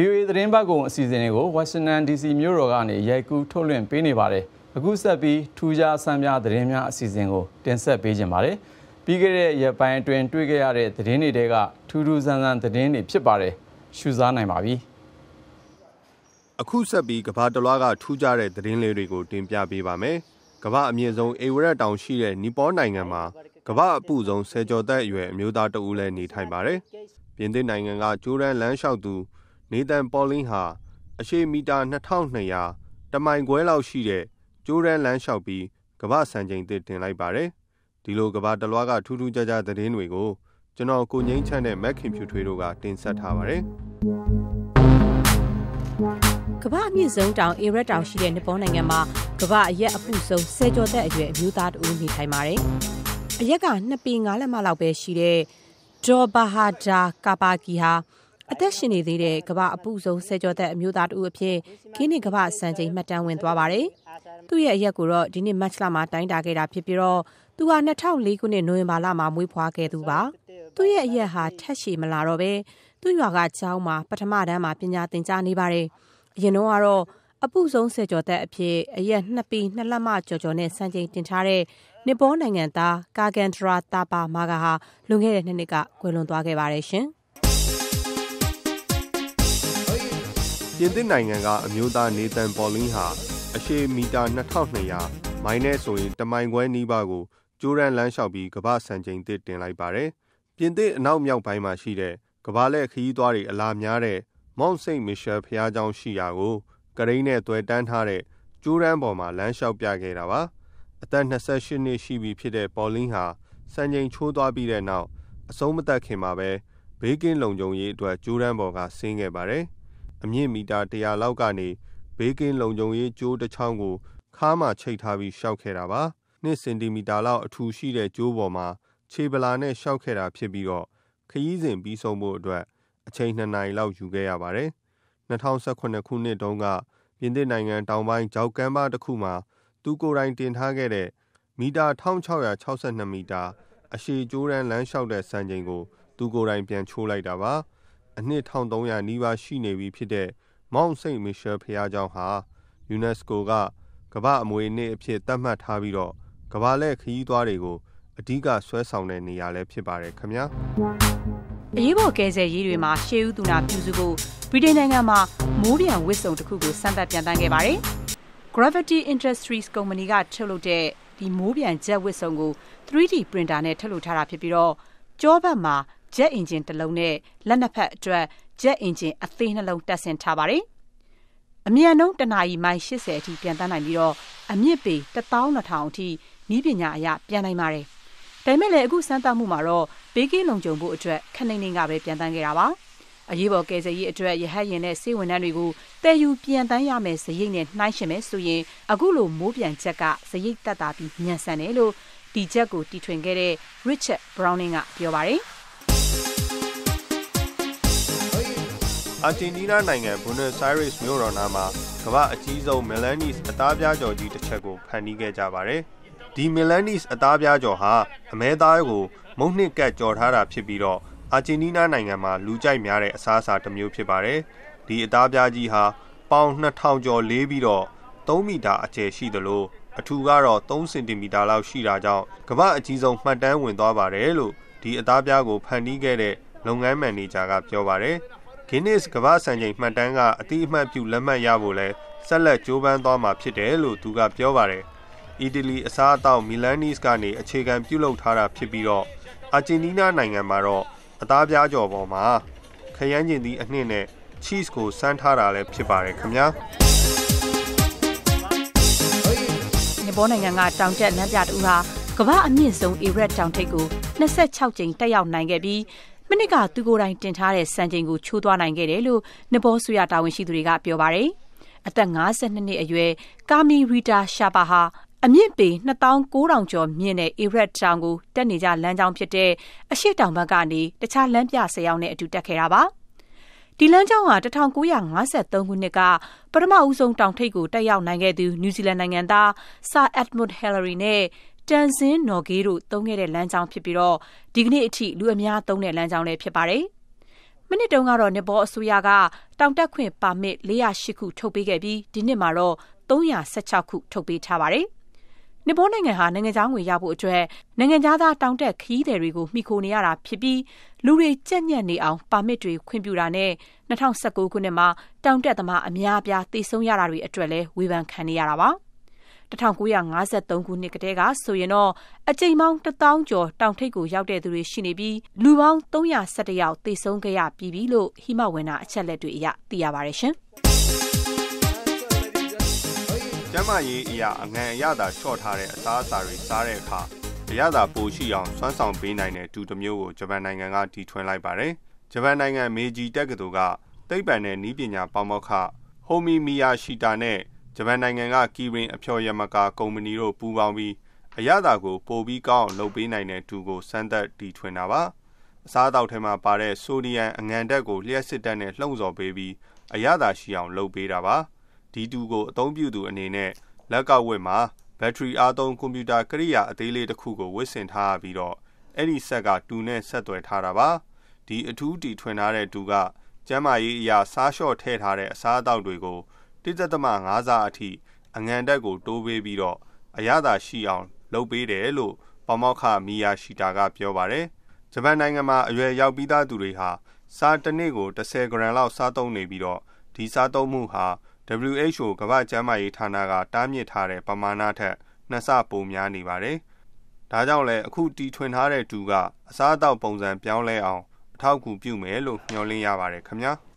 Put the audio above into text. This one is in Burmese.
VOA သတင်းပတ်ကုံအစီအစဉ်တွေကို Washington DC မြို့တော်ကနေရိုက်ကူးထုတ်လွှင့်ပေးနေပါတယ်။အခုဆက်ပြီးထူးခြားဆန်းပြသတင်းများအစီအစဉ်ကိုတင်ဆက်ပေးကြပါမယ်။ပြီးခဲ့တဲ့ရက်ပိုင်းအတွင်းတွေ့ခဲ့ရတဲ့သတင်းတွေတဲကထူးထူးဆန်းဆန်းသတင်းတွေဖြစ်ပါတယ်။ရှုစားနိုင်ပါပြီ။အခုဆက်ပြီးကဘာတလွားကထူးခြားတဲ့သတင်းလေးတွေကိုတင်ပြပေးပါမယ်။ကဘာအမြင့်ဆုံးအေဝရက်တောင်ရှိတဲ့နီပေါနိုင်ငံမှာကဘာအပူဆုံးဆယ်ကျော်သက်အရွယ်အမျိုးသားတဦးလည်းနေထိုင်ပါတယ်။ပြင်သစ်နိုင်ငံကဂျိုးဒန်လမ်းလျှောက်သူ နေသန်ပေါ်လင်းဟာ အရှိမီတာ 2200 တမိုင်ခွဲလောက်ရှိတဲ့ကျိုးရန်လမ်းလျှောက်ပြီးကမ္ဘာစံချိန်သစ်တင်လိုက်ပါတယ်။ဒီလိုကမ္ဘာတလွားကထူးထူးခြားခြားသတင်းတွေကိုကျွန်တော်ကိုငိမ့်ချမ်းနဲ့မက်ခင်ဖြူထွေးတို့ကတင်ဆက်ထားပါတယ်။ကမ္ဘာအမြင့်ဆုံးတောင်အေရက်တောင်ရှိတဲ့နီပေါနိုင်ငံမှာကမ္ဘာအရက်အပူဆုံးဆယ်ကျော်သက်အရွယ်အမျိုးသားတဦးနေထိုင်ပါတယ်။အရက်က2ပေ9လက်မလောက်ပဲရှိတဲ့ဒေါ်ဘာဟာဒါကာပါကီဟာ အသက်ရှင်နေသေးတဲ့ကမ္ဘာအပူဆုံးဆယ်ကျော်သက်အမျိုးသားတဦးအဖြစ်ခင်းနေကမ္ဘာစံချိန်မှတ်တမ်းဝင်သွားပါတယ်။သူ့ရဲ့အရက်ကိုတော့ဒီနှစ်မတ်လမှာတိုင်းတာခဲ့တာဖြစ်ပြီးတော့သူဟာ2004ခုနှစ်နိုဝင်ဘာလမှာမွေးဖွားခဲ့သူပါ။သူ့ရဲ့အရက်ဟာထက်ရှည်မလာတော့ပဲသူ့ရွာကကျောင်းမှာပထမတန်းမှာပညာသင်ကြားနေပါတယ်။အရင်တော့ကတော့အပူဆုံးဆယ်ကျော်သက်အဖြစ်အရက်2ပီ2လက်မကျော်ကျော်နဲ့စံချိန်တင်ထားတဲ့နစ်ပေါ်နိုင်ငံသားကာကန်ဒရာတာပါမာဂါဟာလွန်ခဲ့တဲ့နှစ်နှစ်ကကွယ်လွန်သွားခဲ့ပါတယ်ရှင်။ ပြင်သစ်နိုင်ငံကအမျိုးသားနေသန်ပေါ်လင်းဟာအရှေမီတာ2200မိုင်နဲ့ဆိုရင်တမိုင်ခွဲနီးပါးကိုကျိုးရန်လမ်းလျှောက်ပြီးကမ္ဘာစံချိန်သစ်တင်လိုက်ပါတယ်။ပြင်သစ်အနောက်မြောက်ပိုင်းမှာရှိတဲ့ကမ္ဘာလက်ခရီးသွားတွေအလားများတဲ့ Mont Saint Michel ဖျားကျောင်းရှိရာကိုကရိန်းနဲ့တွဲတန်းထားတဲ့ကျိုးရန်ပေါ်မှာလမ်းလျှောက်ပြခဲ့တာပါ။အသက်28နှစ်ရှိပြီဖြစ်တဲ့ပေါ်လင်းဟာစံချိန်ချိုးသွားပြီးတဲ့နောက်အဆုံးမသက်ခင်မှာပဲဘေးကင်းလုံခြုံရေးအတွက်ကျိုးရန်ပေါ်ကဆင်းခဲ့ပါတယ်။ အမြင့်မီတာ100လောက်ကနေဘေးကင်းလုံခြုံရေးကြိုးတစ်ချောင်းကိုခါးမှာချိတ်ထားပြီးရှောက်ခဲ့တာပါ2စင်တီမီတာလောက်အထူရှိတဲ့ကြိုးပေါ်မှာခြေပလာနဲ့ရှောက်ခဲ့တာဖြစ်ပြီးတော့ခရီးစဉ်ပြီးဆုံးဖို့အတွက်အချိန်2နာရီလောက်ယူခဲ့ရပါတယ်2018ခုနှစ်တုန်းကပြင်သစ်နိုင်ငံတောင်ပိုင်းဂျောက်ကမ်းပါးတစ်ခုမှာသူကိုယ်တိုင်တင်ထားခဲ့တဲ့မီတာ1662မီတာအရှည်ကျိုးရန်လမ်းလျှောက်တဲ့စံချိန်ကိုသူကိုယ်တိုင်ပြန်ချိုးလိုက်တာပါ အနှစ်1300နီးပါးရှိနေပြီဖြစ်တဲ့ Mount Saint Michel ဘုရားကျောင်းဟာ UNESCO ကကမ္ဘာအမွေအနှစ်အဖြစ်သတ်မှတ်ထားပြီးတော့ကမ္ဘာလက်ခရီးသွားတွေကိုအဓိကဆွဲဆောင်တဲ့နေရာလည်းဖြစ်ပါတယ်ခင်ဗျာအရေးပေါ်ကယ်ဆယ်ရေးတွေမှာရှေးဦးသူနာပြုစုဖို့ဗြိတိန်နိုင်ငံမှာမိုးပြန်ဝစ်စုံတစ်ခုကိုစမ်းသပ်ပြန်တန်းခဲ့ပါတယ် Gravity Industries ကုမ္ပဏီကထုတ်လုပ်တဲ့ဒီမိုးပြန်ဂျက်ဝစ်စုံကို 3D printer နဲ့ထုတ်လုပ်ထားတာဖြစ်ပြီးတော့ကြောဘက်မှာ ဂျက်အင်ဂျင်တစ်လုံးနဲ့လက်နှစ်ဖက်အတွက်ဂျက်အင်ဂျင်အသေးနှလုံးတပ်ဆင်ထားပါတယ်။အမြန်နှုန်းတနာရီမိုင်80အထိပြန်တန်းနိုင်ပြီးတော့အမြင့်ပေ12000အထိနီးပညာအရပြန်နိုင်ပါတယ်။ဒါပေမဲ့လည်းအခုစမ်းသပ်မှုမှာတော့ဘေးကင်းလုံခြုံဖို့အတွက်ခဏနေကပဲပြန်တန်းခဲ့တာပါ။အရေးပေါ်ကယ်ဆယ်ရေးအတွက်ရဟတ်ရင်နဲ့စေဝန်ထမ်းတွေကိုတည်ယူပြန်တန်းရမယ်ဇရိတ်နဲ့နှိုင်းရှင်မယ်ဆိုရင်အခုလိုမိုးပြန်ချက်ကဇရိတ်တက်တာပြီးမြန်ဆန်တယ်လို့ဒီချက်ကိုတီထွင်ခဲ့တဲ့ Richard Browning ကပြောပါတယ်။ အာဂျင်တီးနားနိုင်ငံဘွနွတ်ဆိုင်းရက်စ်မြို့တော်နားမှာကမ္ဘာအကြီးဆုံးမီလန်နီစ်အသားပြားကျော်ကြီးတစ်ချက်ကိုဖန်တီးခဲ့ကြပါတယ်။ဒီမီလန်နီစ်အသားပြားကျော်ဟာအမဲသားကိုမုံနှစ်ကတ်ကျော်ထားတာဖြစ်ပြီးတော့အာဂျင်တီးနားနိုင်ငံမှာလူကြိုက်များတဲ့အစားအစာတစ်မျိုးဖြစ်ပါတယ်။ဒီအသားပြားကြီးဟာပေါင်2000ကျော်လေးပြီးတော့3မီတာအကျယ်ရှိသလိုအထူကတော့3စင်တီမီတာလောက်ရှိတာကြောင့်ကမ္ဘာအကြီးဆုံးမှတ်တမ်းဝင်သွားပါတယ်လို့ဒီအသားပြားကိုဖန်တီးခဲ့တဲ့လုပ်ငန်းမန်နေဂျာကပြောပါတယ်။ Guinness ကမ္ဘာ့စံချိန်မှတ်တမ်းကအတိအမှတ်ပြုလက်မှတ်ရဖို့လဲဆက်လက်ကြိုးပမ်းသွားမှာဖြစ်တယ်လို့သူကပြောပါတယ်။အီတလီအစားအသောက်မီလန်နီစ်ကနေအခြေခံပြုလုပ်ထားတာဖြစ်ပြီးတော့အာဂျင်တီးနားနိုင်ငံမှာတော့အသားပြားကြော်ပေါ်မှာခရမ်းကျင်သည့်အနှစ်နဲ့ cheese ကိုစမ်းထားတာလည်းဖြစ်ပါတယ်ခင်ဗျာ။ညပေါ်နိုင်ငံကတောင်ကျက်လမ်းပြတူဟာကမ္ဘာအမြင့်ဆုံး Everest တောင်ထိပ်ကို26ကြိမ်တက်ရောက်နိုင်ခဲ့ပြီး မနစ်ကသူကိုယ်တိုင်တင်ထားတဲ့စံချိန်ကိုချိုးသွားနိုင်ခဲ့တယ်လို့နဘောဆွေရတာဝန်ရှိသူတွေကပြောပါတယ်။အသက်52နှစ်အရွယ်ကာမီရီတာရှာပါဟာအမြင့်ပေ2900ကျော်မြင့်တဲ့အေရက်တောင်ကိုတက်နေကြလမ်းကြောင်းဖြစ်တဲ့အရှိတောင်ဘက်ကနေတခြားလမ်းပြဆရာနဲ့အတူတက်ခဲ့တာပါ။ဒီလမ်းကြောင်းဟာ1953ခုနှစ်ကပထမဦးဆုံးတောင်ထိပ်ကိုတက်ရောက်နိုင်ခဲ့သူနယူးဇီလန်နိုင်ငံသားဆာအက်ဒမွတ်ဟယ်လရီနဲ့ တန်ဇင်းနော်ဂေးတို့သုံးခဲ့တဲ့လမ်းကြောင်းဖြစ်ပြီးတော့ဒီကနေ့အထိလူအများသုံးတဲ့လမ်းကြောင်းလည်းဖြစ်ပါတယ်။မနစ်တုန်းကတော့နေပေါ်အစိုးရကတောင်တက်ခွင့်ပါမစ်408ခုထုတ်ပေးခဲ့ပြီးဒီနှစ်မှာတော့316ခုထုတ်ပေးထားပါတယ်။နေပေါ်နိုင်ငံဟာနိုင်ငံသားငွေရဖို့အတွက်နိုင်ငံသားတောင်တက်ခီးသည်တွေကိုမိခိုနေရတာဖြစ်ပြီးလူတွေကြက်ညက်နေအောင်ပါမစ်တွေခွင့်ပြုတာနဲ့2019ခုနှစ်မှာတောင်တက်သမားအများအပြားသေဆုံးရတာတွေအတွက်လည်းဝေဖန်ခံနေရတာပါ။ 1953ခုနှစ်ကတည်းကဆိုရင်တော့အကြိမ်ပေါင်း1000ကျော်တောင်ထိပ်ကိုရောက်တဲ့သူတွေရှိနေပြီးလူပေါင်း311ယောက်သေဆုံးခဲ့ရပြီးပြီလို့ဟိမဝန္တာအချက်လက်တွေအရသိရပါတယ်ရှင်။ကျမရေးအရာအငံအရသာချော့ထားတဲ့အစားအစာတွေစားတဲ့အခါအရသာပိုရှိအောင်စွမ်းဆောင်ပေးနိုင်တဲ့ဒူတစ်မျိုးကိုဂျပန်နိုင်ငံကတီထွင်လိုက်ပါတယ်။ဂျပန်နိုင်ငံမေဂျီတက္ကသိုလ်ကသိပ္ပံနဲ့နည်းပညာပေါမောက္ခဟိုမီမီယာရှီတာနဲ့ ဂျပန်နိုင်ငံကကီရင်အဖျော်ယမကာ ကုမ္ပဏီတို့ပူးပေါင်းပြီး အရသာကို ပိုပြီးကောင်းအောင် လုပ်ပေးနိုင်တဲ့ဒူကို စမ်းသပ်တီထွင်တာပါအစားအသောက်ထဲမှာပါတဲ့ ဆိုဒီယမ်အငံဓာတ်ကို လျှက်စစ်တပ်နဲ့လှုံ့ဆော်ပေးပြီး အရသာရှိအောင် လုပ်ပေးတာပါဒီတူကို အသုံးပြုသူအနေနဲ့လက်ကောက်ဝတ်မှာဘက်ထရီအားသုံးကွန်ပျူတာကိရိယာအသေးလေးတစ်ခုကိုဝတ်ဆင်ထားပြီးတော့အဲ့ဒီဆက်ကတူနဲ့ဆက်သွယ်ထားတာပါဒီအထူးတီထွင်ထားတဲ့တူကကျမ်းမာရေးအရာစားလျှော့ထည့်ထားတဲ့အစားအသောက်တွေကို 1.5စာအထိအငံတက်ကိုတိုးပေးပြီးတော့အရသာရှိအောင် လုပ်ပေးတယ်လို့ပမောက္ခမီယာရှိတာကပြောပါတယ်။ဂျပန်နိုင်ငံမှာအရွယ်ရောက်ပြီးသားသူတွေဟာစားတစ်နေ့ကို10ဂရမ်လောက်စားသုံးနေပြီးတော့ဒီစားသုံးမှုဟာ WHO ကမ္ဘာ့ကျန်းမာရေးဌာနကတားမြစ်ထားတဲ့ပမာဏထက်နှစ်ဆပိုများနေပါတယ်။ဒါကြောင့်လည်းအခုတီထွင်ထားတဲ့တူကအစားအသောက်ပုံစံပြောင်းလဲအောင်အထောက်အကူပြုမယ်လို့မျှော်လင့်ရပါတယ်ခင်ဗျာ။